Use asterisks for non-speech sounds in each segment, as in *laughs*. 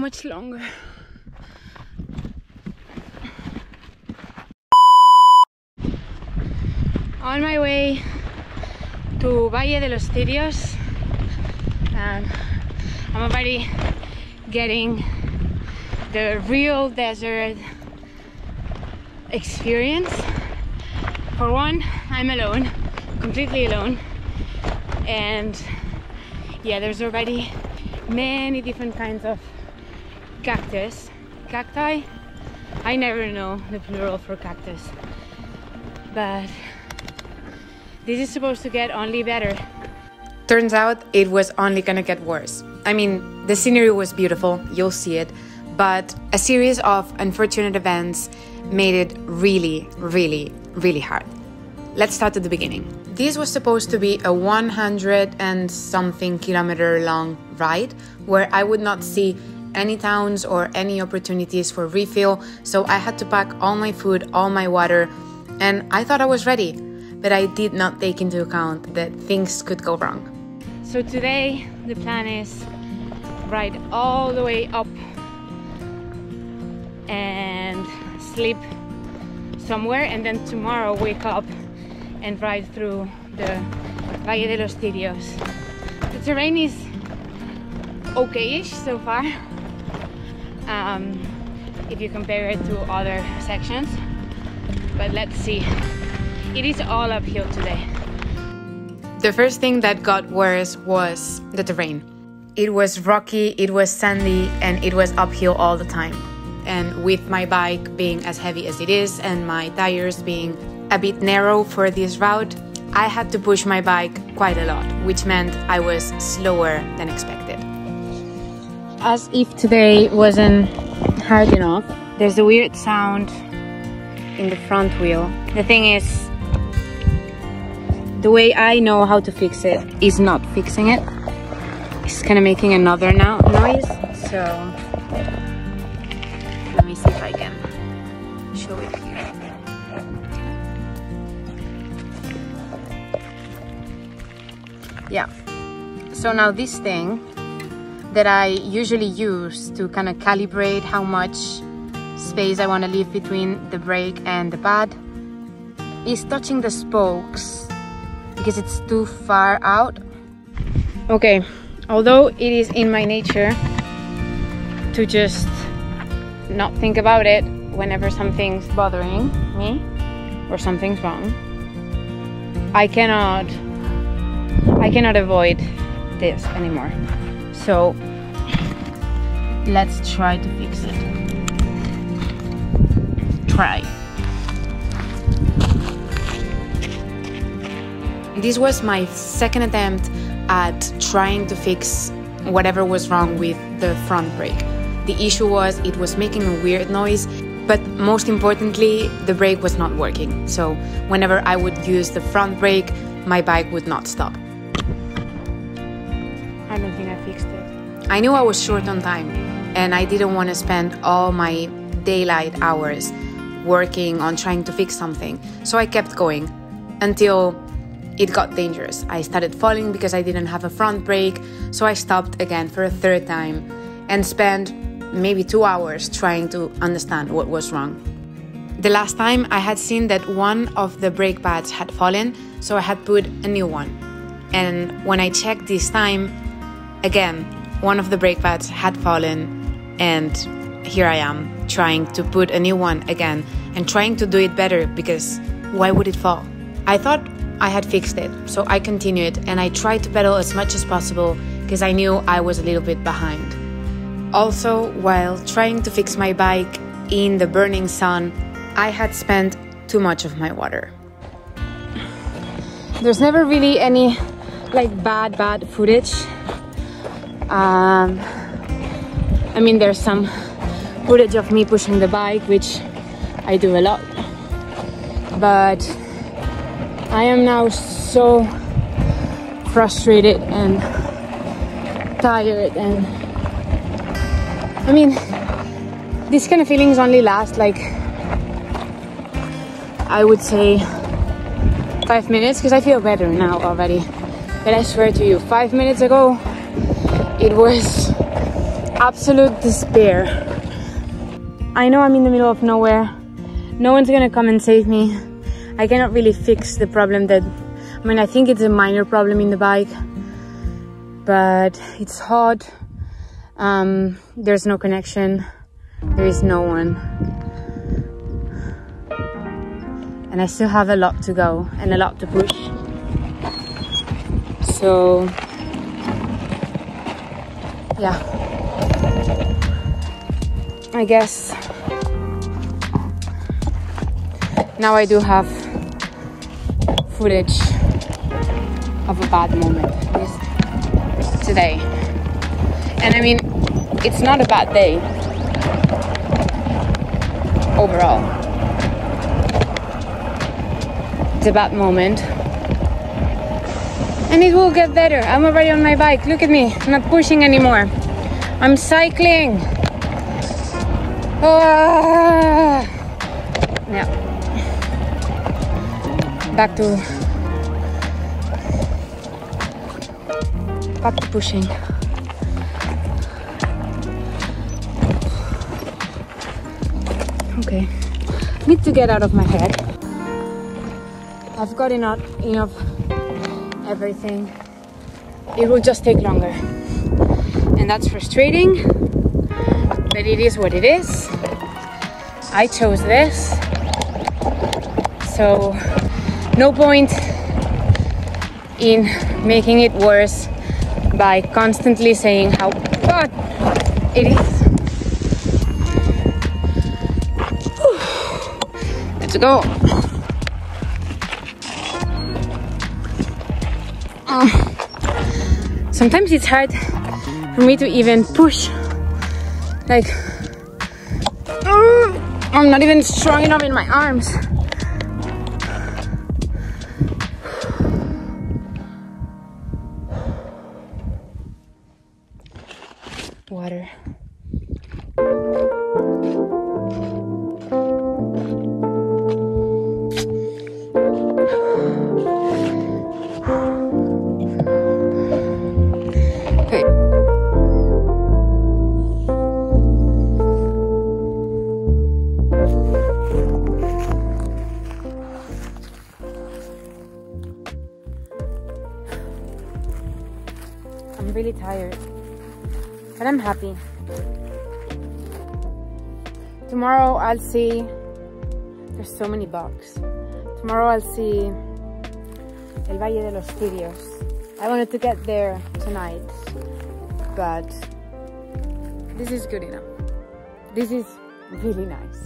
much longer? On my way to Valle de los Cirios and I'm already getting the real desert experience. For one, I'm alone, completely alone and yeah, there's already many different kinds of cactus. Cacti? I never know the plural for cactus. But this is supposed to get only better. Turns out it was only gonna get worse. I mean, the scenery was beautiful, you'll see it, but a series of unfortunate events made it really, really, really hard. Let's start at the beginning. This was supposed to be a 100 and something kilometer long ride where I would not see any towns or any opportunities for refill, so I had to pack all my food, all my water, and I thought I was ready, but I did not take into account that things could go wrong. So today the plan is ride all the way up and sleep somewhere and then tomorrow wake up and ride through the Valle de los Cirios. The terrain is okay-ish so far *laughs* um, if you compare it to other sections. But let's see. It is all uphill today. The first thing that got worse was the terrain. It was rocky it was sandy and it was uphill all the time. And with my bike being as heavy as it is and my tires being a bit narrow for this route I had to push my bike quite a lot, which meant I was slower than expected. As if today wasn't hard enough, there's a weird sound in the front wheel. The thing is, the way I know how to fix it is not fixing it. It's kind of making another now noise, so let me see if I can show it here. yeah so now this thing that I usually use to kind of calibrate how much space I want to leave between the brake and the pad is touching the spokes because it's too far out okay although it is in my nature to just not think about it whenever something's bothering me or something's wrong I cannot I cannot avoid this anymore. So let's try to fix it. Try. This was my second attempt at trying to fix whatever was wrong with the front brake. The issue was it was making a weird noise, but most importantly, the brake was not working. So whenever I would use the front brake, my bike would not stop. Fixed it. I knew I was short on time and I didn't want to spend all my daylight hours working on trying to fix something. So I kept going until it got dangerous. I started falling because I didn't have a front brake, so I stopped again for a third time and spent maybe two hours trying to understand what was wrong. The last time I had seen that one of the brake pads had fallen, so I had put a new one. And when I checked this time, again, one of the brake pads had fallen, and here I am trying to put a new one again and trying to do it better because why would it fall? I thought I had fixed it, so I continued and I tried to pedal as much as possible because I knew I was a little bit behind. Also, while trying to fix my bike in the burning sun, I had spent too much of my water. There's never really any like bad, bad footage. Um, I mean, there's some footage of me pushing the bike, which I do a lot. But I am now so frustrated and tired and I mean these kind of feelings only last like I would say five minutes because I feel better now already but I swear to you five minutes ago it was absolute despair. I know I'm in the middle of nowhere. No one's gonna come and save me. I cannot really fix the problem that, I mean, I think it's a minor problem in the bike, but it's hot. Um, there's no connection. There is no one. And I still have a lot to go and a lot to push. So, yeah. I guess now I do have footage of a bad moment today. And I mean, it's not a bad day overall. It's a bad moment. And it will get better. I'm already on my bike. Look at me. I'm not pushing anymore. I'm cycling. Ah. Yeah. Back to back to pushing. Okay. Need to get out of my head. I've got enough enough everything. It will just take longer. And that's frustrating. But it is what it is. I chose this. So no point in making it worse by constantly saying how bad it is. *sighs* Let's go. Uh, sometimes it's hard for me to even push. Like, uh, I'm not even strong enough in my arms. See. There's so many bugs. Tomorrow I'll see El Valle de los Cirios. I wanted to get there tonight, but this is good enough. This is really nice.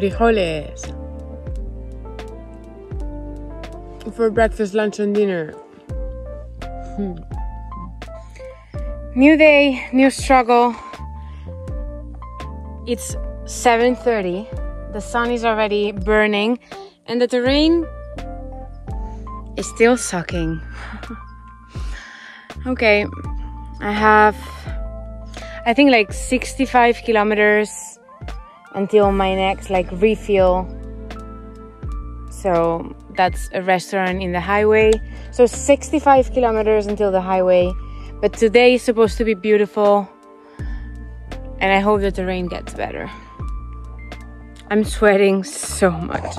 Frijoles. For breakfast, lunch, and dinner. Hmm. New day, new struggle. It's 7:30. The sun is already burning and the terrain is still sucking. *laughs* okay. I have I think like 65 kilometers until my next like refill. So that's a restaurant in the highway. So 65 kilometers until the highway. But today is supposed to be beautiful. And I hope that the rain gets better. I'm sweating so much.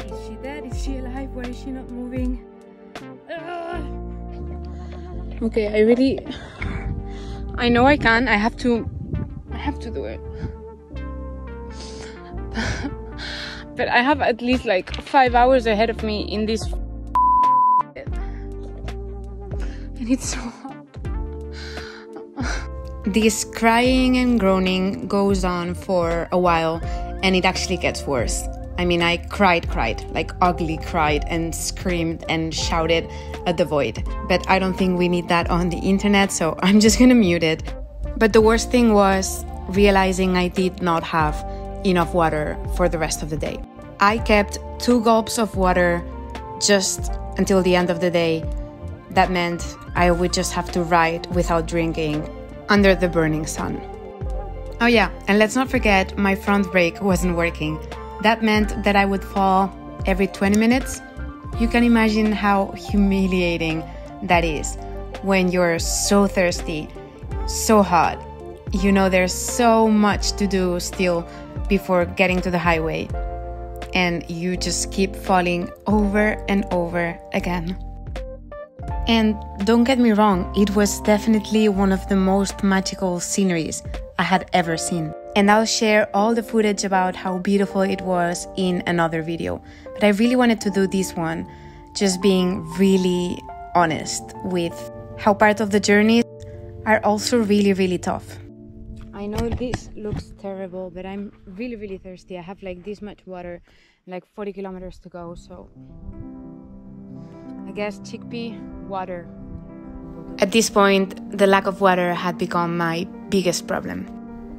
Is she dead? Is she alive? Why is she not moving? Ugh. Okay, I really I know I can. I have to have to do it. but I have at least like five hours ahead of me in this *laughs* and it's so hot. This crying and groaning goes on for a while and it actually gets worse. I mean, I cried, cried, like ugly cried and screamed and shouted at the void. But I don't think we need that on the internet, so I'm just gonna mute it. But the worst thing was realizing I did not have enough water for the rest of the day. I kept two gulps of water just until the end of the day. That meant I would just have to ride without drinking under the burning sun. Oh, yeah, and let's not forget my front brake wasn't working. That meant that I would fall every 20 minutes. You can imagine how humiliating that is when you're so thirsty, so hot. You know, there's so much to do still before getting to the highway, and you just keep falling over and over again. And don't get me wrong, it was definitely one of the most magical sceneries I had ever seen. And I'll share all the footage about how beautiful it was in another video. But I really wanted to do this one, just being really honest with how part of the journeys are also really, really tough. I know this looks terrible, but I'm really, really thirsty. I have like this much water, like 40 kilometers to go, so I guess chickpea water. At this point, the lack of water had become my biggest problem.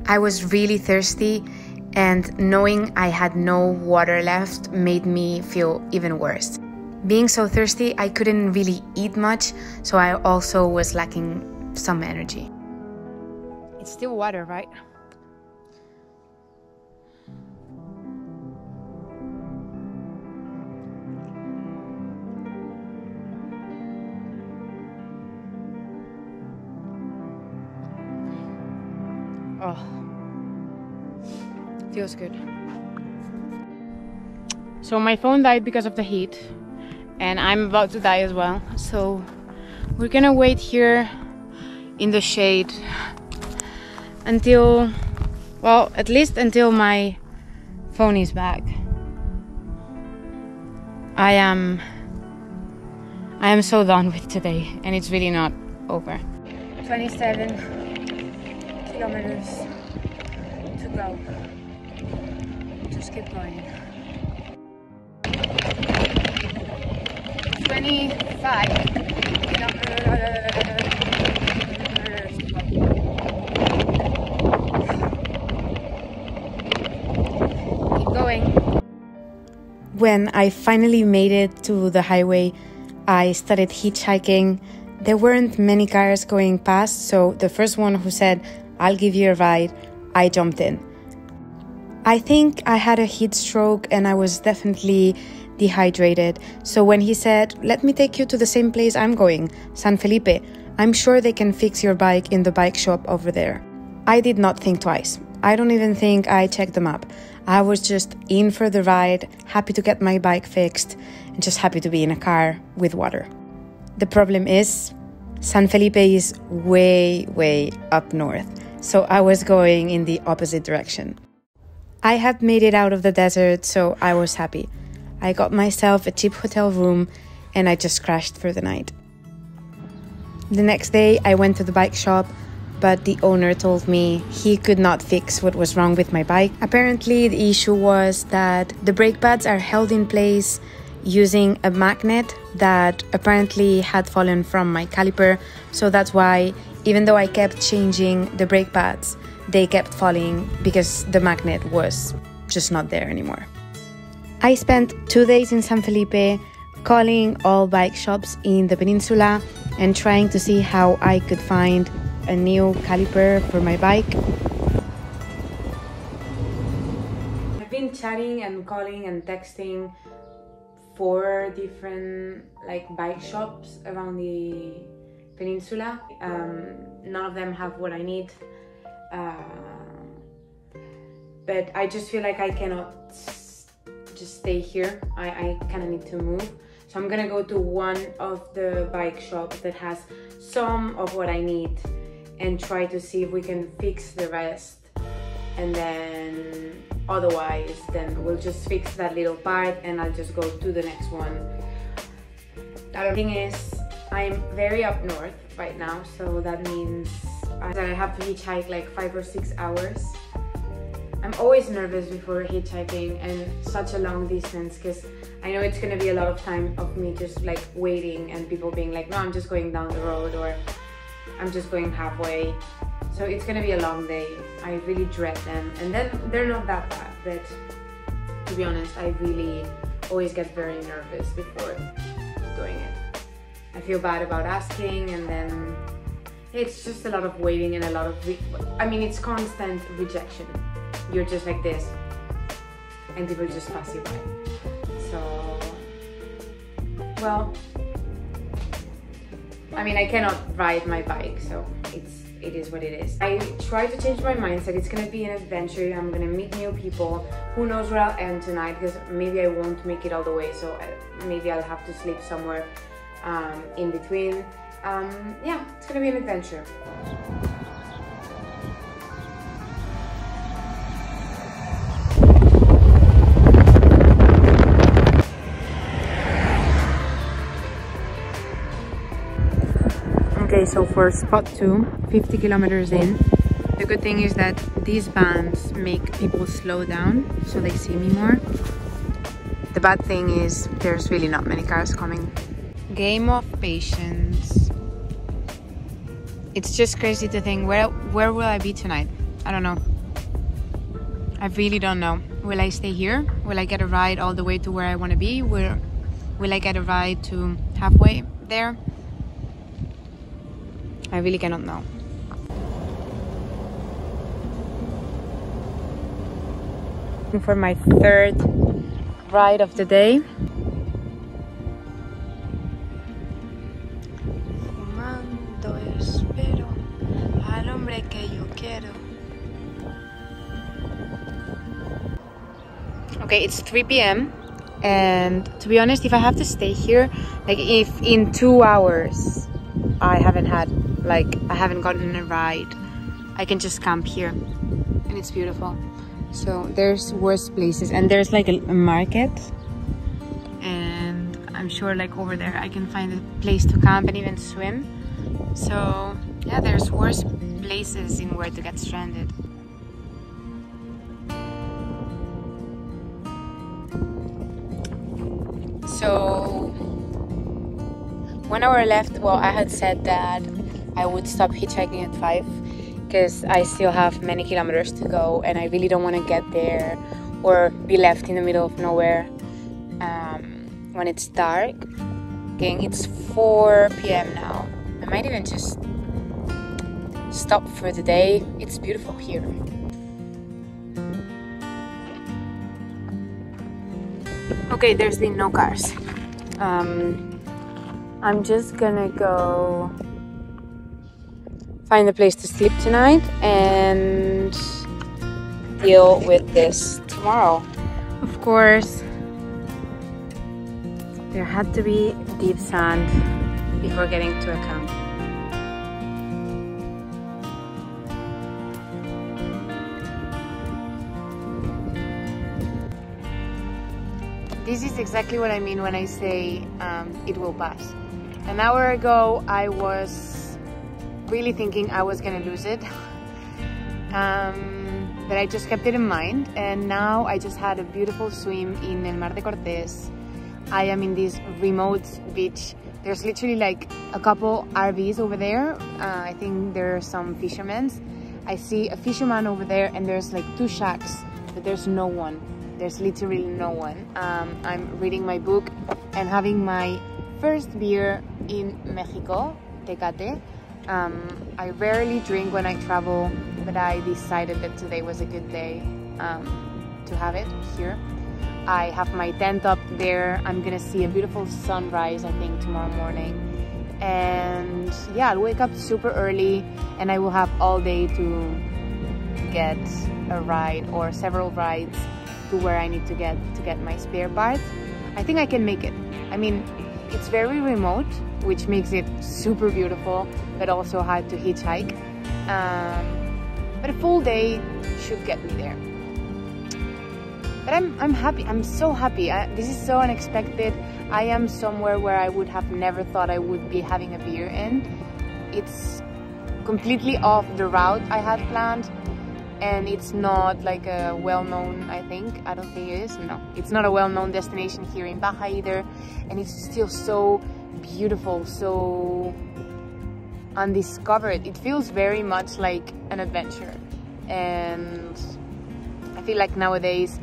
I was really thirsty, and knowing I had no water left made me feel even worse. Being so thirsty, I couldn't really eat much, so I also was lacking some energy. It's still water, right? Oh, feels good. So my phone died because of the heat, and I'm about to die as well. So we're gonna wait here in the shade until, well, at least until my phone is back. I am, I am so done *laughs* with today, and it's really not over. 27 kilometers to go. Just keep going. 25 kilometers. Keep going. When I finally made it to the highway, I started hitchhiking. There weren't many cars going past, so the first one who said, I'll give you a ride, I jumped in. I think I had a heat stroke and I was definitely dehydrated. So when he said, Let me take you to the same place I'm going, San Felipe, I'm sure they can fix your bike in the bike shop over there. I did not think twice. I don't even think I checked the map. I was just in for the ride, happy to get my bike fixed, and just happy to be in a car with water. The problem is, San Felipe is way, way up north, so I was going in the opposite direction. I had made it out of the desert, so I was happy. I got myself a cheap hotel room and I just crashed for the night. The next day, I went to the bike shop, but the owner told me he could not fix what was wrong with my bike. Apparently, the issue was that the brake pads are held in place using a magnet that apparently had fallen from my caliper, so that's why, even though I kept changing the brake pads, they kept falling because the magnet was just not there anymore. I spent two days in San Felipe calling all bike shops in the peninsula and trying to see how I could find a new caliper for my bike. I've been chatting and calling and texting four different like bike shops around the peninsula. Um, none of them have what I need. Uh, but I just feel like I cannot just stay here. I, I kind of need to move. So I'm gonna go to one of the bike shops that has some of what I need and try to see if we can fix the rest. And then otherwise, then we'll just fix that little part and I'll just go to the next one. The other thing is, I'm very up north right now, so that means I have to hitchhike like five or six hours I'm always nervous before hitchhiking and such a long distance because I know it's gonna be a lot of time of me just like waiting and people being like, no, I'm just going down the road or I'm just going halfway. So it's gonna be a long day. I really dread them. And then they're not that bad, but to be honest, I really always get very nervous before doing it. I feel bad about asking and then it's just a lot of waiting and a lot of, I mean, it's constant rejection. You're just like this and people just pass you by. So, well, I mean, I cannot ride my bike, so it's it is what it is. I try to change my mindset. It's gonna be an adventure. I'm gonna meet new people. Who knows where I'll end tonight? Because maybe I won't make it all the way. So uh, maybe I'll have to sleep somewhere um, in between. Um, yeah, it's gonna be an adventure. Okay, so for spot two, 50 kilometers in, the good thing is that these bands make people slow down so they see me more. The bad thing is there's really not many cars coming. Game of patience. It's just crazy to think where where will I be tonight? I don't know. I really don't know. Will I stay here? Will I get a ride all the way to where I want to be? Will will I get a ride to halfway there? I really cannot know. For my third ride of the day. Fumando espero al hombre que yo quiero. Okay, it's 3 p.m. And to be honest, if I have to stay here, like if in two hours I haven't had like I haven't gotten a ride. I can just camp here. And it's beautiful. So there's worse places. And there's like a, market. And I'm sure like over there I can find a place to camp and even swim. So yeah there's worse places in where to get stranded. So one hour left. Well I had said that I would stop hitchhiking at 5 because I still have many kilometers to go and I really don't want to get there or be left in the middle of nowhere um, when it's dark. Okay, it's 4 p.m. now. I might even just stop for the day. It's beautiful here. Okay, there's been no cars. Um, I'm just gonna go find a place to sleep tonight and deal with this tomorrow. Of course, there had to be deep sand before getting to a camp. This is exactly what I mean when I say um, it will pass. An hour ago, I was really thinking I was gonna lose it. um, but I just kept it in mind and now I just had a beautiful swim in El Mar de Cortés. I am in this remote beach. There's literally like a couple RVs over there. Uh, I think there are some fishermen. I see a fisherman over there and there's like two shacks, but there's no one. There's literally no one. Um, I'm reading my book and having my first beer in Mexico, Tecate. Um, I rarely drink when I travel, but I decided that today was a good day um, to have it here. I have my tent up there. I'm gonna see a beautiful sunrise, I think, tomorrow morning. And yeah, I'll wake up super early and I will have all day to get a ride or several rides to where I need to get to get my spare part. I think I can make it. I mean, it's very remote, which makes it super beautiful, but also hard to hitchhike. Um, but a full day should get me there. But I'm, I'm happy, I'm so happy. I, this is so unexpected. I am somewhere where I would have never thought I would be having a beer in. It's completely off the route I had planned. And it's not like a well-known i think i don't think it is no. It's not a well-known destination here in baja either and it's still so beautiful so undiscovered. It feels very much like an adventure and i feel like nowadays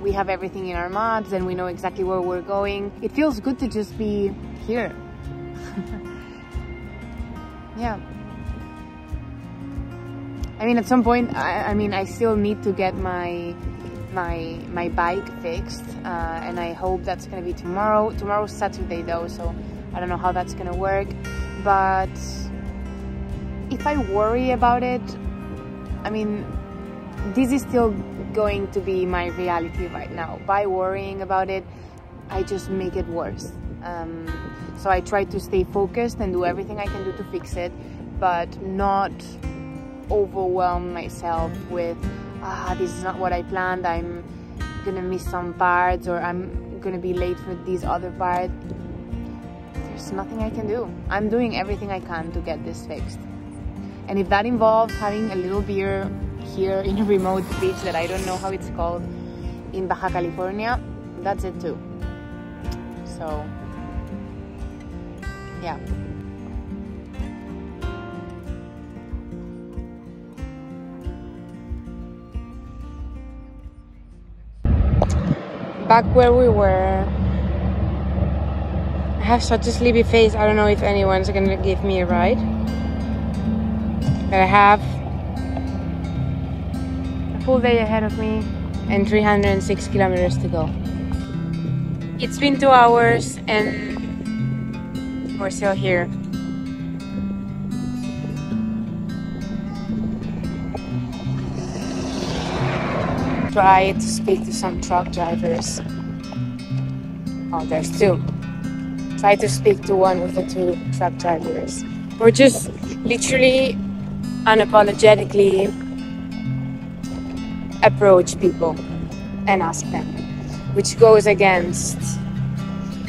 we have everything in our maps and we know exactly where we're going. It feels good to just be here. *laughs* Yeah I mean, at some point, I, I, mean, I still need to get my my my bike fixed, uh, and I hope that's gonna be tomorrow. Tomorrow's Saturday though, so I don't know how that's gonna work. But if I worry about it, I mean, this is still going to be my reality right now. By worrying about it, I just make it worse. Um, so I try to stay focused and do everything I can do to fix it, but not overwhelm myself with ah this is not what I planned. I'm gonna miss some parts or I'm gonna be late for this other part there's nothing I can do. I'm doing everything I can to get this fixed. And if that involves having a little beer here in a remote beach that I don't know how it's called in Baja California that's it too. So yeah back where we were. I have such a sleepy face. I don't know if anyone's gonna give me a ride. But I have a full day ahead of me and 306 kilometers to go. It's been two hours and we're still here. Try to speak to some truck drivers. Oh, there's two. Try to speak to one of the two truck drivers. Or just literally unapologetically approach people and ask them, which goes against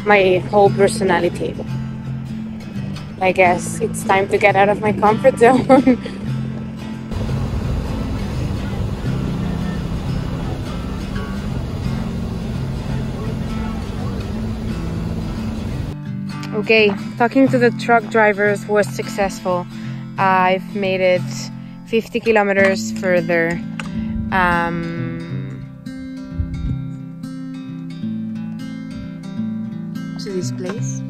my whole personality. I guess it's time to get out of my comfort *laughs* zone. Okay, talking to the truck drivers was successful. I've made it 50 kilometers further. Um, to this place.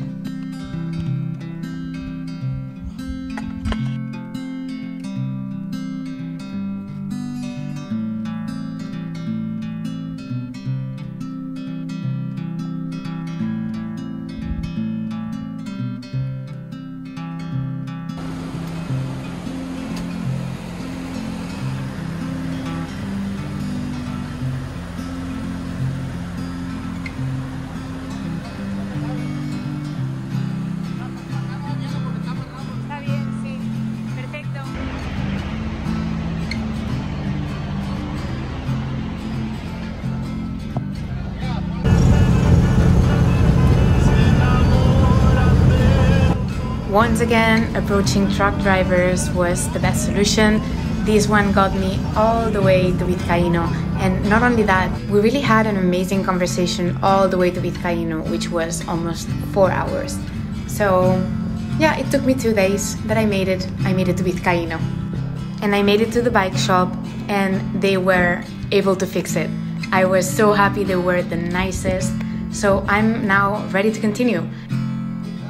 Once again, approaching truck drivers was the best solution. This one got me all the way to Vizcaino. And not only that, we really had an amazing conversation all the way to Vizcaino, which was almost four hours. So yeah, it took me two days, but I made it. I made it to Vizcaino. And I made it to the bike shop and they were able to fix it. I was so happy they were the nicest. So I'm now ready to continue.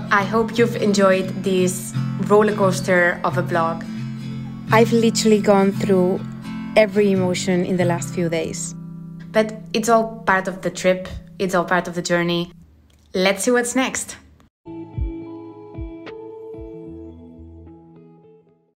I hope you've enjoyed this roller coaster of a blog. I've literally gone through every emotion in the last few days. But it's all part of the trip, it's all part of the journey. Let's see what's next.